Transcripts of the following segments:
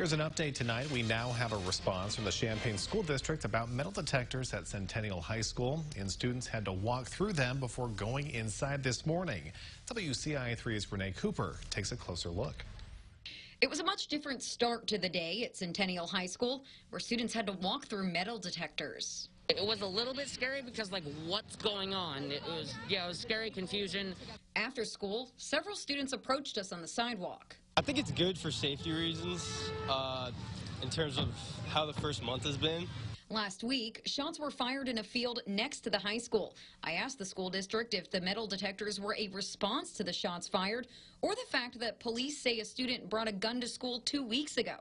Here's an update tonight. We now have a response from the Champaign School District about metal detectors at Centennial High School, and students had to walk through them before going inside this morning. WCIA3's Renee Cooper takes a closer look. It was a much different start to the day at Centennial High School, where students had to walk through metal detectors. It was a little bit scary because, like, what's going on? It was, yeah, it was scary, confusion. After school, several students approached us on the sidewalk. I think it's good for safety reasons uh, in terms of how the first month has been. Last week, shots were fired in a field next to the high school. I asked the school district if the metal detectors were a response to the shots fired or the fact that police say a student brought a gun to school two weeks ago.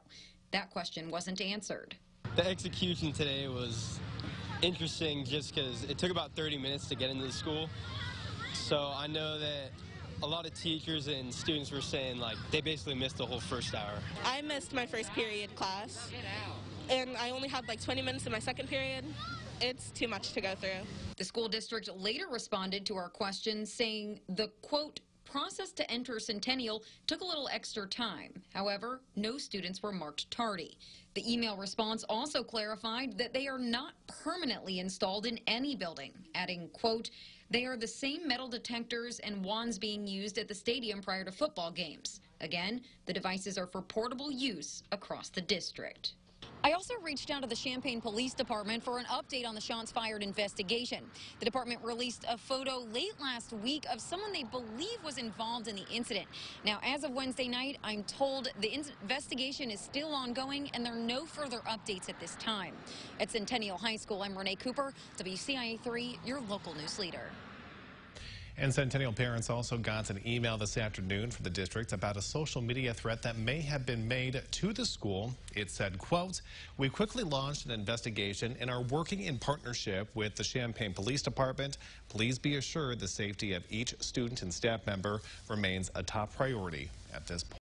That question wasn't answered. The execution today was interesting just because it took about 30 minutes to get into the school. So I know that a lot of teachers and students were saying like they basically missed the whole first hour. I missed my first period class, and I only had like 20 minutes in my second period. It's too much to go through. The school district later responded to our questions saying the quote process to enter Centennial took a little extra time. However, no students were marked tardy. The email response also clarified that they are not permanently installed in any building, adding, quote, they are the same metal detectors and wands being used at the stadium prior to football games. Again, the devices are for portable use across the district. I also reached out to the Champaign Police Department for an update on the shots fired investigation. The department released a photo late last week of someone they believe was involved in the incident. Now, as of Wednesday night, I'm told the investigation is still ongoing and there are no further updates at this time. At Centennial High School, I'm Renee Cooper, WCIA3, your local news leader. And Centennial parents also got an email this afternoon from the district about a social media threat that may have been made to the school. It said, quote, we quickly launched an investigation and are working in partnership with the Champaign Police Department. Please be assured the safety of each student and staff member remains a top priority at this point.